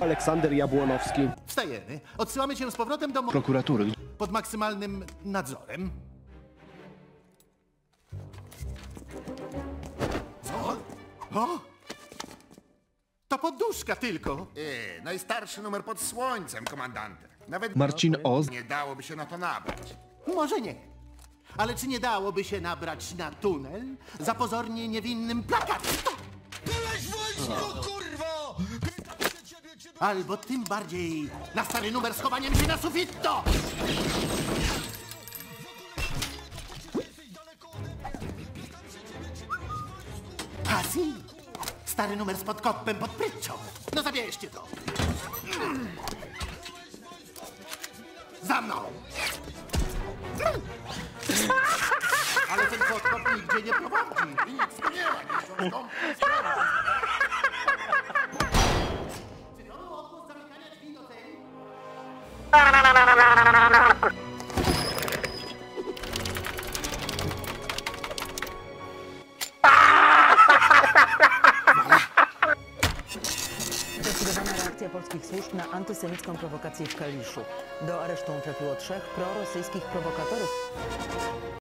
Aleksander Jabłonowski. Wstajemy. Odsyłamy cię z powrotem do... mo- Prokuratury. pod maksymalnym nadzorem. Co? O! To poduszka tylko. Yy, najstarszy numer pod słońcem, komandantem. Nawet Marcin Oz. nie dałoby się na to nabrać. Może nie. Ale czy nie dałoby się nabrać na tunel za pozornie niewinnym plakatem? Albo tym bardziej na stary numer z chowaniem się na sufitto! Hasi? Stary numer z podkopem pod pryczą. No zabierzcie to. Za mną! Ale ten podkop nigdzie nie prowadzi. Nic tu nie ma, polskich służb na antysemicką prowokację w Kaliszu. Do aresztu trafiło trzech prorosyjskich prowokatorów.